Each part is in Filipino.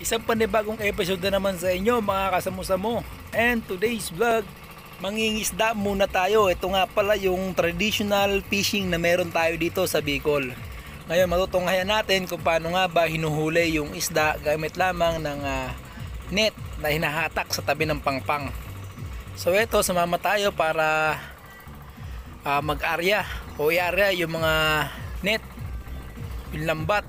Isang panibagong episode na naman sa inyo mga kasamo-samo. And today's vlog, mangingisda muna tayo. Ito nga pala yung traditional fishing na meron tayo dito sa Bicol. Ngayon matutunghayan natin kung paano nga ba hinuhuli yung isda gamit lamang ng ah, net na hinahatak sa tabi ng pangpang. So ito, sumama tayo para ah, mag-arya o i-arya yung mga net, yung lambat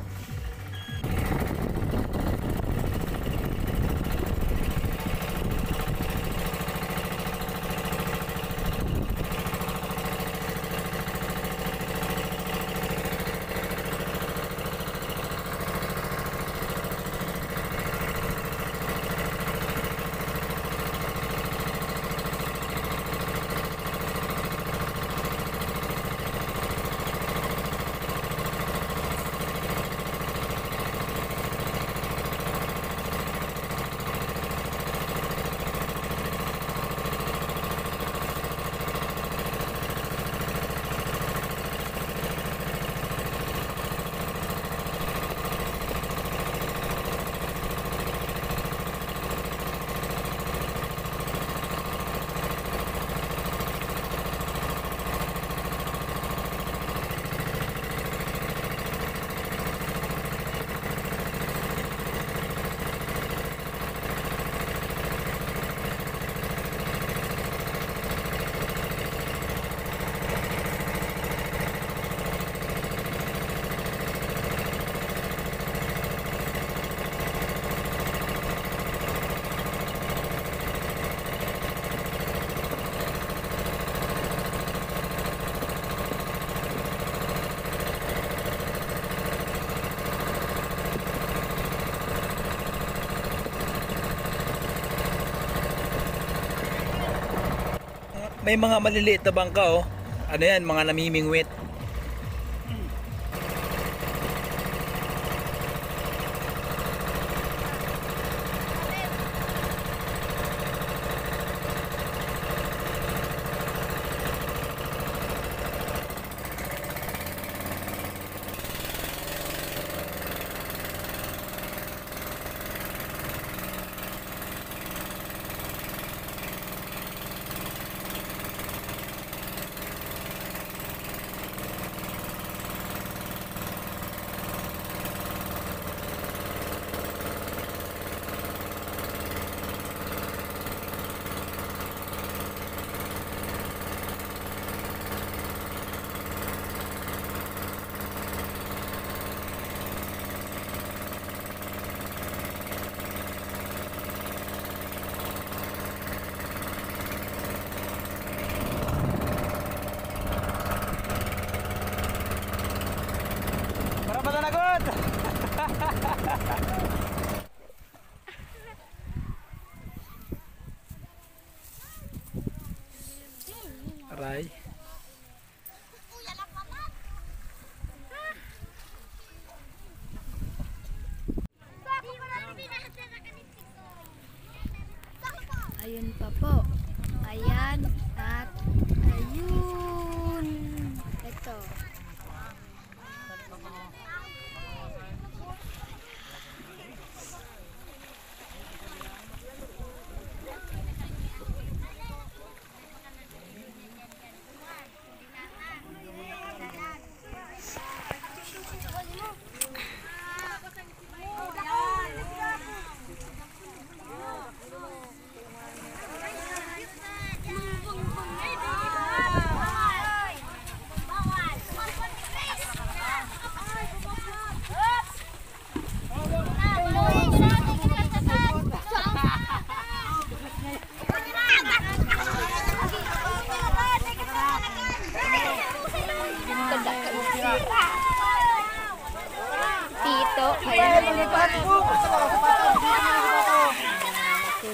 May mga maliliit na bangka oh. Ano yan, mga namimingwit. Para pala nagot! Aray. Ayun pa po. Ayan at ayun. Ito. Tito, ayan.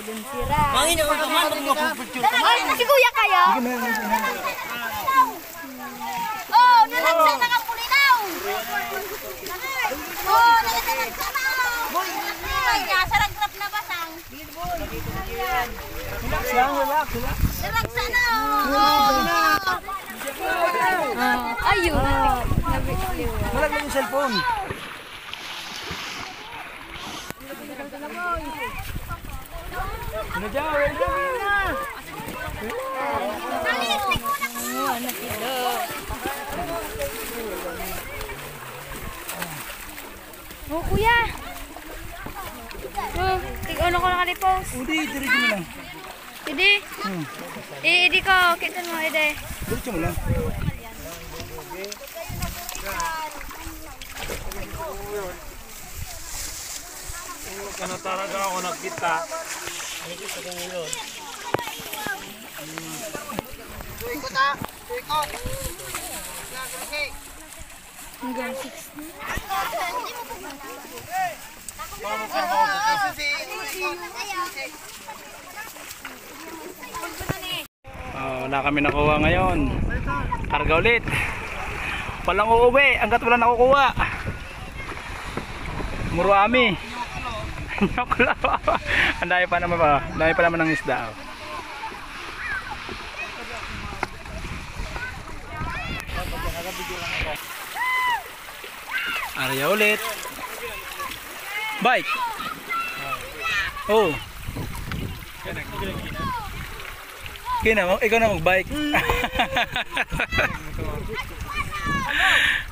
Tulong sira. Mangin ako naman kung mapupicture ka. Ay, si kuya kayo? Oh, nalagsan na kang kulinaw. Oh, nalagsan na sarang grab na basang. Relax lang, relax, relax. Nalagsan na. Oh. Ayun. Malaglag yung cellphone. Ano dyan? Wait lang. Oh, kuya. Oh, tig ano ko nakalipos. Hindi, diretso mo lang. Idi. Hmm. Eh, idi ko. Kita mo, idi. Diretso mo lang. Ano talaga ako nakita? Hanggang 6 na. Oh, wala kami nakuha ngayon. Karga ulit. Walang uuwi hanggat wala nakukuha. Muruami. Nyokla. Ang dami pa naman ba? Ang dami pa naman ng isda. oh. Arya ulit. Bike. Oh. Kina mo, ikaw na mag-bike.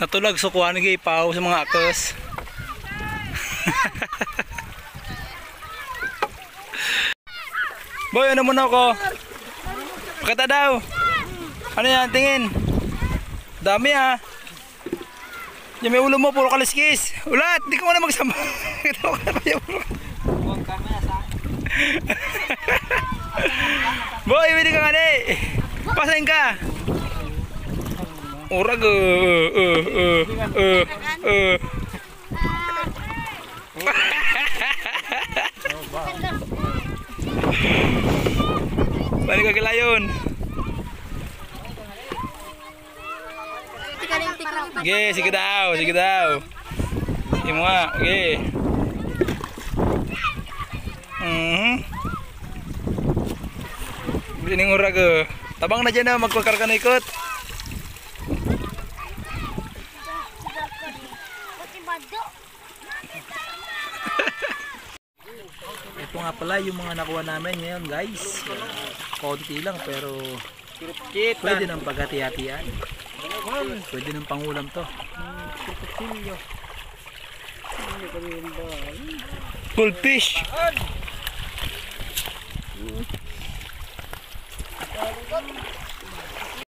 Natulag so kuha paw sa mga akos. Boy, ano muna ako? Pakita daw. Ano yan? Tingin. Dami ah. Yung may ulo mo, puro kaliskis. Ulat, di ko na magsama. Ito ko na yung ulo. Boy, hindi ka nga di. Pasain ka. Urag, uh, uh, uh, uh, uh. Balik ka kilayon. Sige, sige daw, sige daw. Sige mo nga, sige. Mhm. Bining urag. oh. Tabang na dyan na, magkakarga na ikot. Nga pala yung mga nakuha namin ngayon guys. Konti lang pero pwede ng paghati-hatian. Pwede ng pangulam to. Full fish.